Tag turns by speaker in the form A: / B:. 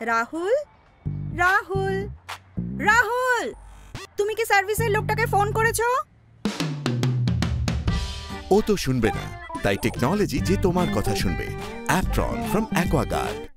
A: রাহুল? রাহুল? রাহুল! তুমি কি সার্ভিসের লোকটাকে ফোন করেছ?
B: ও তো শুনবে না, তাই টেকনোলজি যে তোমার কথা শুনবে। অ্যাপট্রন ফ্রম অ্যাকোয়াগার্ড